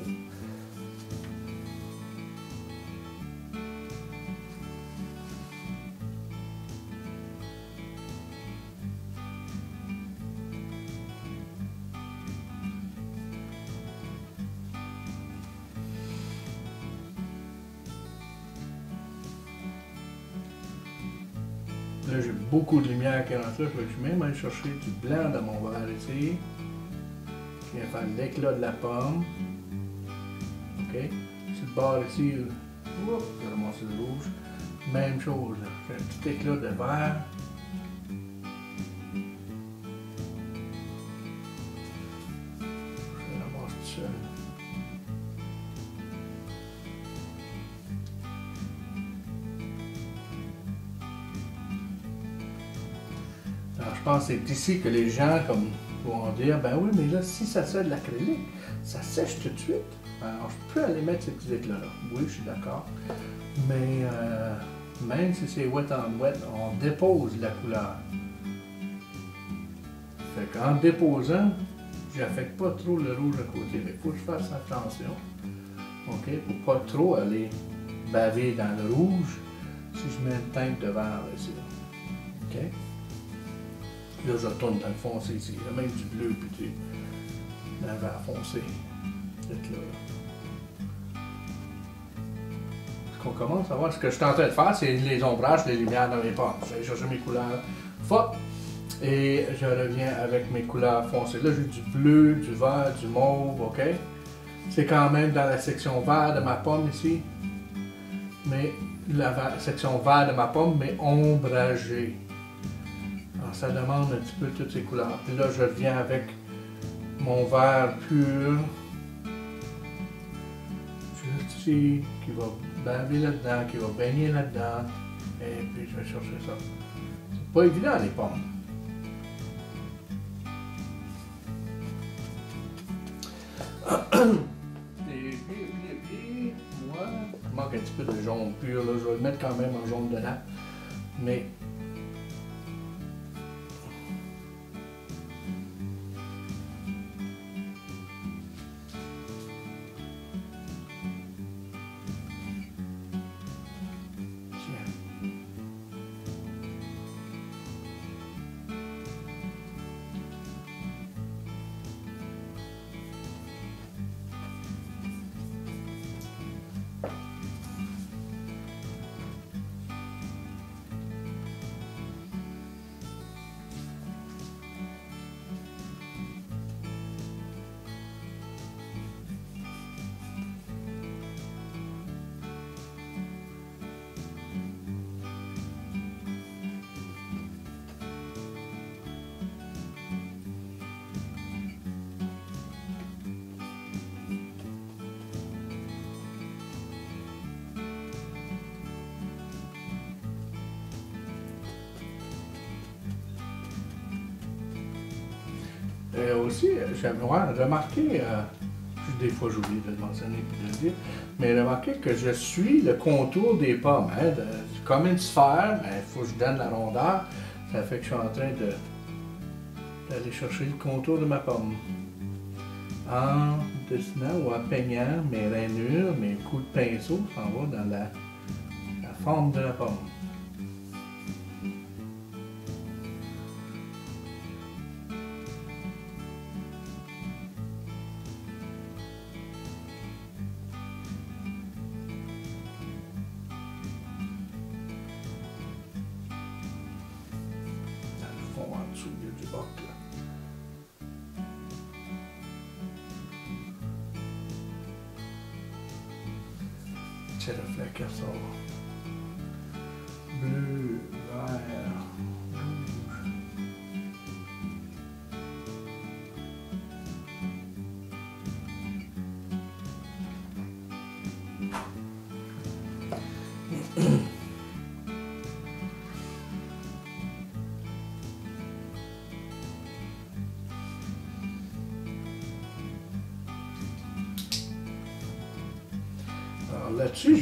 De lumière qui rentre là. Je vais même aller chercher du blanc dans mon verre ici. Qui vient faire l'éclat de la pomme. OK? Le bord ici, oups, je vais le rouge. Même chose, un petit éclat de vert. C'est ici que les gens comme, vont dire ben oui, mais là, si ça sert de l'acrylique, ça sèche tout de suite. Alors, je peux aller mettre petits éclats-là. Oui, je suis d'accord. Mais euh, même si c'est wet on wet, on dépose la couleur. Fait qu'en déposant, j'affecte pas trop le rouge à côté. Mais il faut que je fasse attention. OK? Pour pas trop aller baver dans le rouge si je mets une teinte de vert ici. OK? Là, je retourne dans le foncé ici. Il y a même du bleu puis du dans le vert foncé. Peut-être là. Ce qu'on commence à voir, ce que je suis en train de faire, c'est les ombrages, les lumières dans mes pommes. Je vais chercher mes couleurs fortes et je reviens avec mes couleurs foncées. Là, j'ai du bleu, du vert, du mauve, ok? C'est quand même dans la section vert de ma pomme ici. Mais la section vert de ma pomme, mais ombragée. Ça demande un petit peu toutes ces couleurs. Puis là, je viens avec mon vert pur. Juste ici, qui va baver là-dedans, qui va baigner là-dedans. Et puis, je vais chercher ça. C'est pas évident, les pommes. Et puis, puis, puis, moi, il manque un petit peu de jaune pur, là. Je vais le mettre quand même en jaune dedans. Mais Euh, aussi, j'avais ouais, remarqué, euh, des fois j'oublie de le mentionner et de le dire, mais remarqué que je suis le contour des pommes. Hein, comme une sphère, il faut que je donne la rondeur. Ça fait que je suis en train d'aller chercher le contour de ma pomme. En dessinant ou en peignant mes rainures, mes coups de pinceau, ça en va dans la forme de la pomme.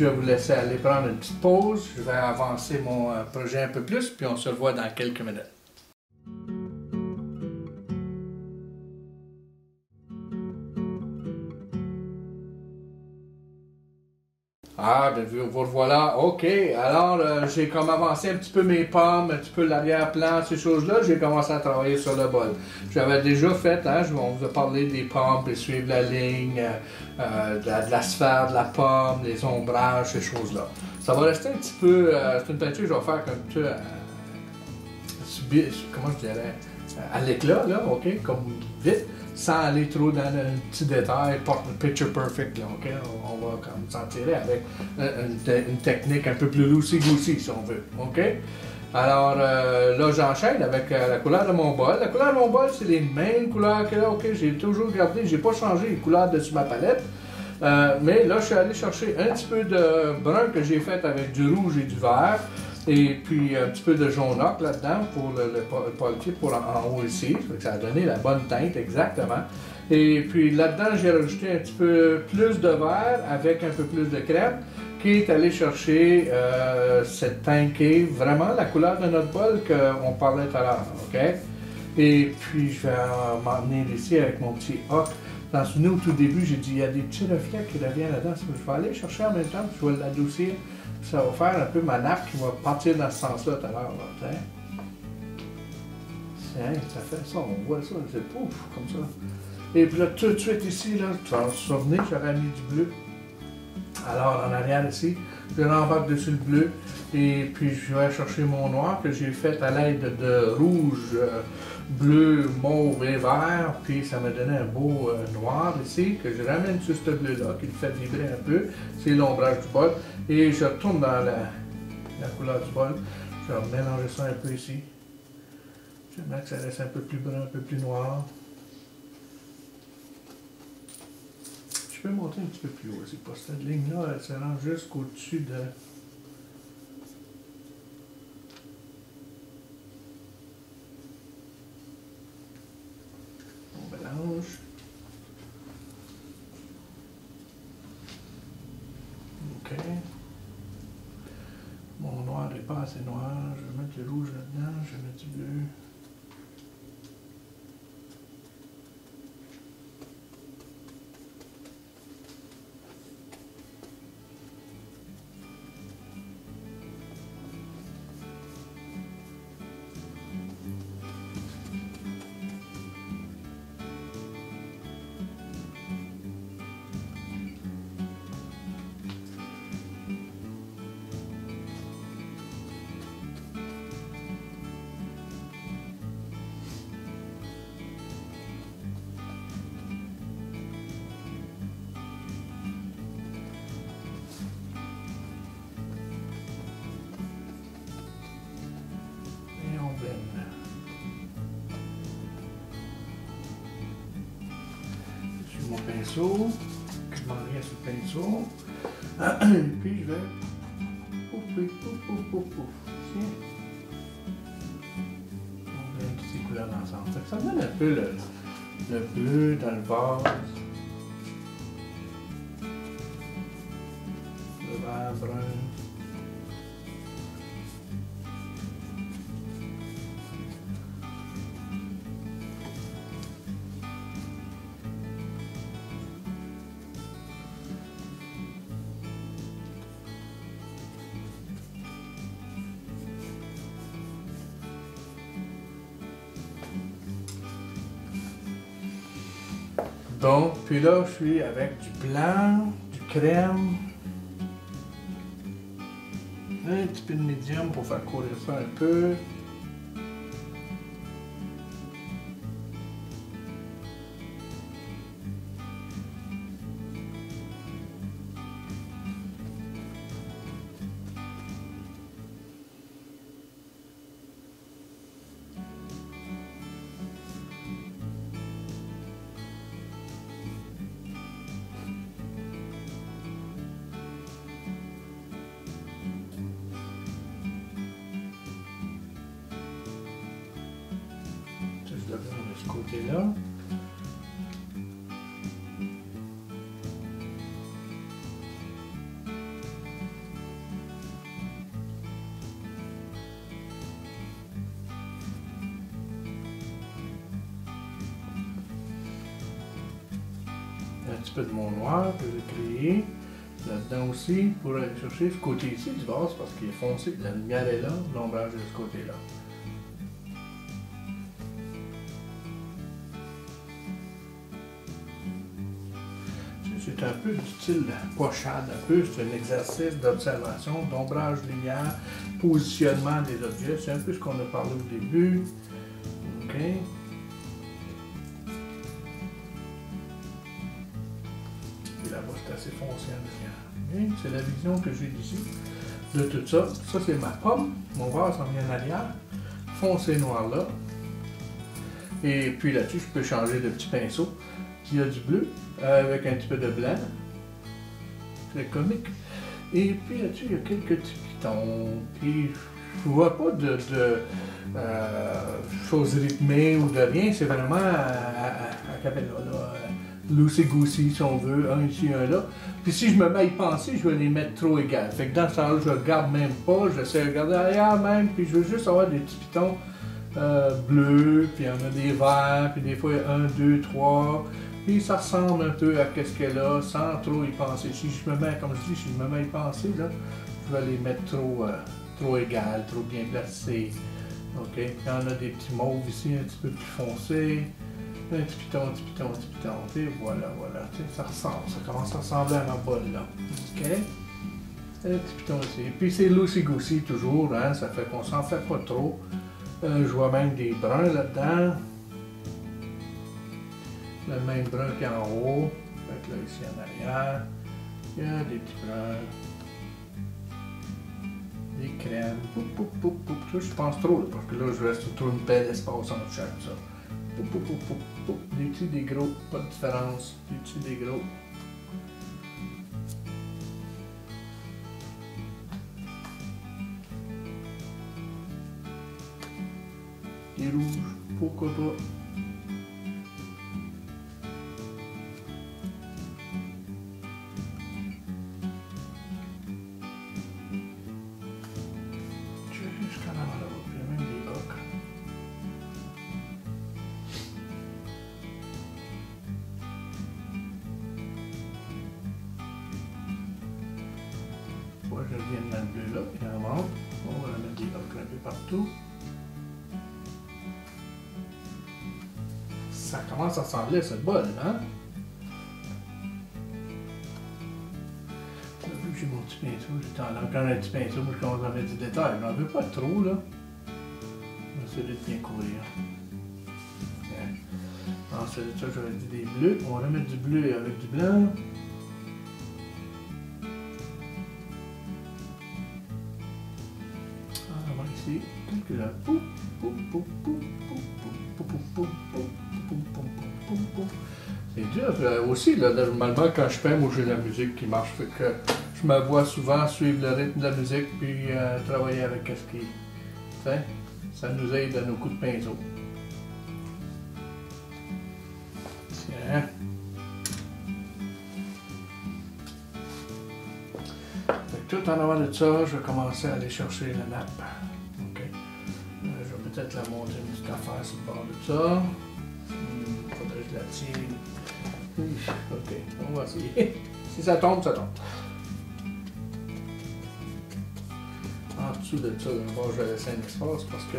Je vais vous laisser aller prendre une petite pause. Je vais avancer mon euh, projet un peu plus, puis on se revoit dans quelques minutes. Revoilà. OK. Alors, euh, j'ai comme avancé un petit peu mes pommes, un petit peu l'arrière-plan, ces choses-là. J'ai commencé à travailler sur le bol. J'avais déjà fait, hein, on vous a parlé des pommes, puis suivre la ligne, euh, euh, de, la, sphère, de la pomme, des ombrages, ces choses-là. Ça va rester un petit peu. c'est une peinture que je vais faire comme tu comment je dirais, à l'éclat, là, OK, comme vite, sans aller trop dans le petit détail, picture perfect, OK, on, va comme s'en tirer avec euh, une, te- une technique un peu plus loosey-goosey, si on veut, OK? Alors euh, là, j'enchaîne avec euh, la couleur de mon bol. La couleur de mon bol, c'est les mêmes couleurs que là, OK, j'ai toujours gardé, j'ai pas changé les couleurs dessus ma palette. Mais là, je suis allé chercher un petit peu de brun que j'ai fait avec du rouge et du vert. Et puis un petit peu de jaune ocre là-dedans pour le, le, pour en, haut ici. Ça a donné la bonne teinte exactement. Et puis là-dedans, j'ai rajouté un petit peu plus de vert avec un peu plus de crème qui est allé chercher euh, cette teinte qui est vraiment la couleur de notre bol qu'on parlait tout à l'heure. OK? Et puis je vais m'emmener ici avec mon petit ocre. Dans ce au tout début, j'ai dit il y a des petits reflets qui reviennent là-dedans. Je vais aller chercher en même temps, je vais l'adoucir. Ça va faire un peu ma nappe qui va partir dans ce sens-là tout à l'heure. Tiens, ça fait ça, on voit ça, c'est pouf, comme ça. Et puis là, tout de suite ici, là, tu vas te souvenir, j'aurais mis du bleu. Alors, en arrière ici, je rembarque dessus le bleu. Et puis, je vais chercher mon noir que j'ai fait à l'aide de rouge, bleu, mauve et vert. Puis, ça m'a donné un beau euh, noir ici que je ramène sur ce bleu-là, qui le fait vibrer un peu. C'est l'ombrage du bol. Et je retourne dans la, couleur du bol. Je vais mélanger ça un peu ici. J'aimerais que ça reste un peu plus brun, un peu plus noir. Je peux monter un petit peu plus haut aussi, pas cette ligne-là, elle se rend jusqu'au-dessus de. Pinceau, je m'en viens sur le pinceau. Puis je vais. Pouf, pouf, pouf, pouf, pouf. Ici. On blende toutes ces couleurs ensemble. Ça donne un peu le, le bleu dans le vase. Donc, puis là, je suis avec du blanc, du crème, un petit peu de médium pour faire courir ça un peu. Pour aller chercher ce côté ici du vase parce qu'il est foncé. La lumière est là, l'ombrage est de ce côté-là. C'est un peu du style pochade, un peu, c'est un exercice d'observation, d'ombrage lumière, positionnement des objets. C'est un peu ce qu'on a parlé au début. OK? Là-bas, c'est assez foncé en lumière. C'est la vision que j'ai d'ici de tout ça. Ça, c'est ma pomme. Mon vase en vient en arrière. Foncé noir là. Et puis là-dessus, je peux changer de petit pinceau. Il y a du bleu avec un petit peu de blanc. C'est comique. Et puis là-dessus, il y a quelques petits pitons. Puis je vois pas de, euh, choses rythmées ou de rien. C'est vraiment à, capella. Loosey goosey si on veut, un ici, un là. Puis si je me mets à y penser, je vais les mettre trop égales. Fait que dans ce temps-là, je regarde même pas, j'essaie de regarder ailleurs même, puis je veux juste avoir des petits pitons euh, bleus, puis en a des verts, puis des fois un, deux, trois. Puis ça ressemble un peu à ce qu'elle a, sans trop y penser. Si je me mets, comme je dis, si je me mets à y penser, là, je vais les mettre trop, euh, trop égales, trop bien placés. OK? Y en a des petits mauves ici, un petit peu plus foncés. Un petit piton, un petit piton, un petit piton. Et voilà, voilà. ça ressemble, ça commence à ressembler à ma bolle, là. OK? Un petit piton aussi. Et puis c'est loosey-goosey toujours, hein? Ça fait qu'on s'en fait pas trop. Euh, je vois même des bruns là-dedans. Le même brun qu'en haut. Fait que là, ici en arrière, il y a des petits bruns. Des crèmes. Poup, poup, poup, poup. Je pense trop, là, parce que là, je reste trop une belle espace entre chaque, ça. Det är Tudigrop différence. Det är Tudigrop. Et rouge, pourquoi pas là, en. On va mettre des hocs un peu partout. Ça commence à ressembler à cette bolle, hein? Que j'ai mon petit pinceau, j'ai tendance quand un petit pinceau, moi je commence à mettre du détail. Je n'en veux pas trop, là. Je vais essayer de bien couvrir. Bien. Ensuite ça, j'aurais dit des bleus. On va remettre du bleu avec du blanc. C'est dur euh, aussi, là, normalement, quand je peins, moi j'ai la musique qui marche. Je me vois souvent suivre le rythme de la musique puis euh, travailler avec ce qui. Tu sais, ça nous aide à nos coups de pinceau. Tiens. Tout en avant de ça, je vais commencer à aller chercher la nappe. Peut-être la monter une petite affaire sur le bord de ça. Hmm, faudrait que je la tire. Ok, on va essayer. <laughs> si ça tombe, ça tombe. En dessous de ça, je vais laisser un espace parce que.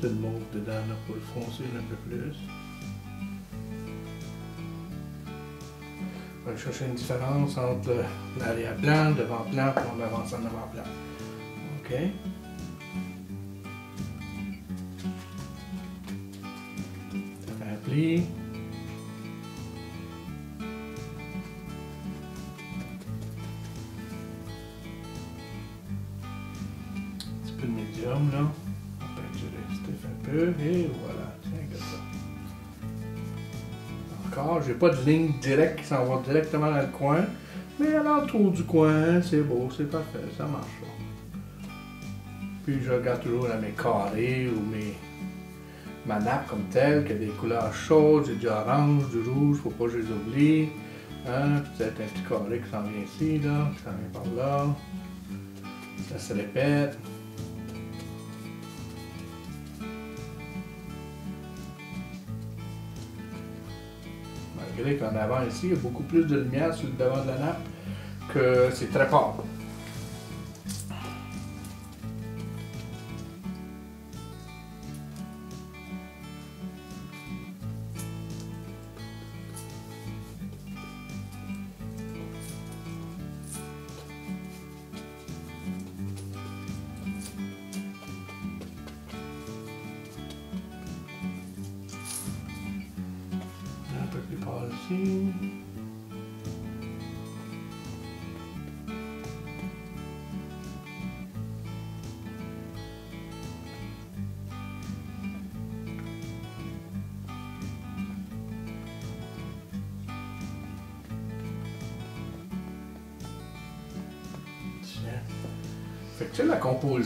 De mauve dedans pour le foncer un peu plus. On va chercher une différence entre l'arrière blanc, le devant blanc, puis on avance en avant blanc. OK? Pas de ligne directe qui s'en va directement dans le coin, mais à l'entour du coin, c'est beau, c'est parfait, ça marche. Puis je regarde toujours mes carrés ou mes ma comme telle, qui a des couleurs chaudes, du orange, du rouge, faut pas que je les oublie. Hein, peut-être un petit carré qui s'en vient ici, là, qui s'en vient par là. Ça se répète. Qu'en avant ici, il y a beaucoup plus de lumière sur le devant de la nappe que c'est très fort.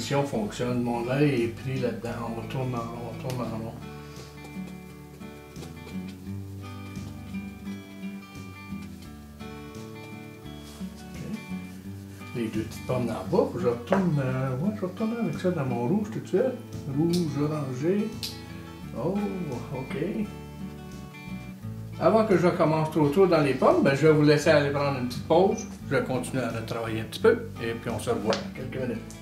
Fonctionne. Mon œil est pris là-dedans. On tourne en rond, on tourne en rond. les deux petites pommes d'en bas. Je retourne, euh, je retourne avec ça dans mon rouge tout de suite. Rouge, orangé. Oh, OK. Avant que je commence trop tôt dans les pommes, ben, je vais vous laisser aller prendre une petite pause. Je vais continuer à travailler un petit peu et puis on se revoit dans quelques minutes.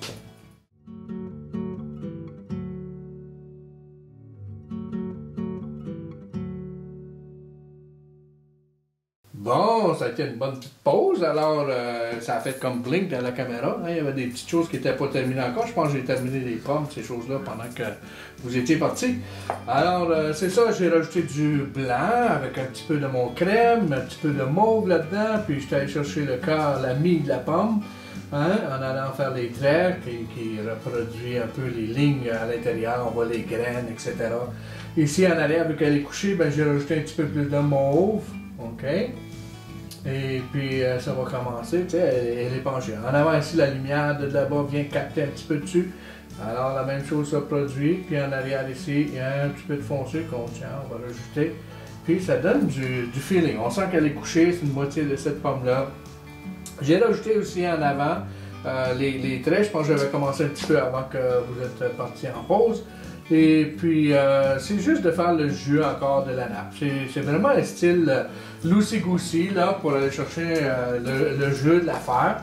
Une bonne petite pause. Alors, euh, ça a fait comme blink dans la caméra. hein. Il y avait des petites choses qui n'étaient pas terminées encore. Je pense que j'ai terminé les pommes, ces choses-là, pendant que vous étiez partis. Alors, euh, c'est ça, j'ai rajouté du blanc avec un petit peu de mon crème, un petit peu de mauve là-dedans. Puis, j'étais allé chercher le corps, la mie de la pomme, hein, en allant faire les traits qui, qui reproduit un peu les lignes à l'intérieur. On voit les graines, etc. Ici, en arrière, vu qu'elle est couchée, ben, j'ai rajouté un petit peu plus de mauve. OK? Et puis euh, ça va commencer, tu sais, elle, elle est penchée. En avant ici, la lumière de là-bas vient capter un petit peu dessus. Alors la même chose se produit. Puis en arrière ici, il y a un petit peu de foncé qu'on tient, on va rajouter. Puis ça donne du, feeling. On sent qu'elle est couchée, c'est une moitié de cette pomme-là. J'ai rajouté aussi en avant euh, les, traits. Je pense que j'avais commencé un petit peu avant que vous êtes partis en pause. Et puis, euh, c'est juste de faire le jus encore de la nappe. C'est vraiment un style euh, loosey-goosey, là, pour aller chercher euh, le, jeu de l'affaire.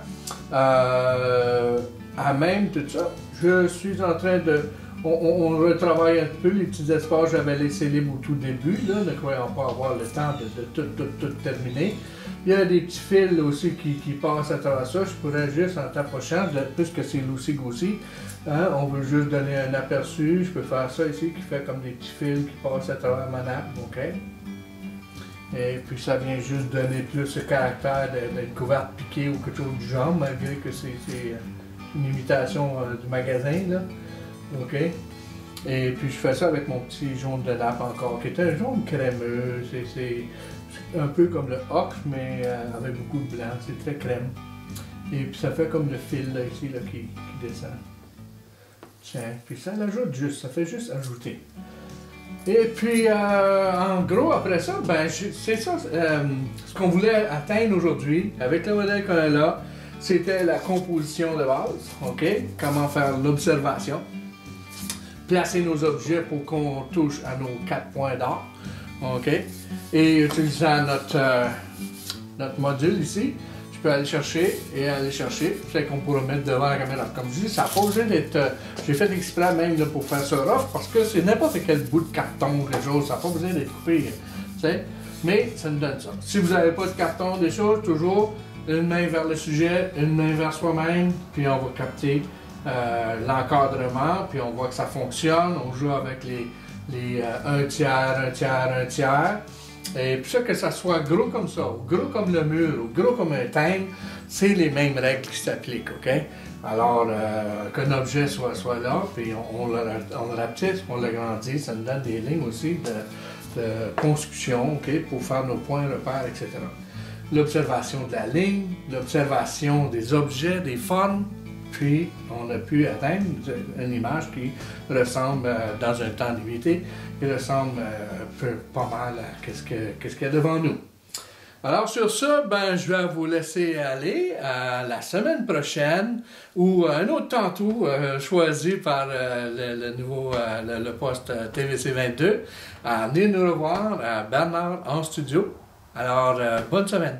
Euh, à même tout ça, je suis en train de... On, retravaille un peu les petits espaces. J'avais laissé libre au tout début, là, ne croyant pas avoir le temps de, de tout, tout, tout terminer. Il y a des petits fils aussi qui, qui passent à travers ça. Je pourrais juste, en t'approchant, puisque c'est loosey-goosey, Hein, on veut juste donner un aperçu. Je peux faire ça ici qui fait comme des petits fils qui passent à travers ma nappe. OK? Et puis ça vient juste donner plus ce caractère d'une couverte piquée ou quelque chose du genre, malgré que c'est euh, une imitation euh, du magasin. Là. OK? Et puis je fais ça avec mon petit jaune de nappe encore, qui est un jaune crémeux. C'est un peu comme le ocre, mais euh, avec beaucoup de blanc. C'est très crème. Et puis ça fait comme le fil là, ici là, qui, descend. Tiens, puis ça l'ajoute juste, ça fait juste ajouter. Et puis, euh, en gros, après ça, ben, c'est ça, euh, ce qu'on voulait atteindre aujourd'hui, avec le modèle qu'on a là, c'était la composition de base, OK? Comment faire l'observation, placer nos objets pour qu'on touche à nos quatre points d'or, OK? Et utilisant notre, euh, notre module ici, je peux aller chercher et aller chercher, peut-être qu'on pourra mettre devant la caméra. Comme je dis, ça n'a pas besoin d'être. euh, J'ai fait exprès même pour faire ça rough parce que c'est n'importe quel bout de carton ou quelque chose, ça n'a pas besoin d'être coupé. tu sais. Mais ça nous donne ça. Si vous n'avez pas de carton, des choses, toujours une main vers le sujet, une main vers soi-même, puis on va capter euh, l'encadrement, puis on voit que ça fonctionne. On joue avec les, les euh, un tiers, un tiers, un tiers. Et puis ça, que ça soit gros comme ça, ou gros comme le mur, ou gros comme un thème, c'est les mêmes règles qui s'appliquent, OK? Alors, euh, qu'un objet soit, là, puis on, on le, on le rapetisse, on l'agrandit, ça nous donne des lignes aussi de, de construction, OK, pour faire nos points, repères, etc. L'observation de la ligne, l'observation des objets, des formes, puis on a pu atteindre une image qui ressemble, euh, dans un temps limité, qui ressemble euh, pas mal à ce qu'il y a devant nous. Alors sur ce, ben, je vais vous laisser aller à la semaine prochaine ou un autre tantôt euh, choisi par le, nouveau euh, le, poste TVC 22. venez nous revoir à Bernard en studio. Alors, bonne semaine.